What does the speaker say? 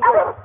Oh.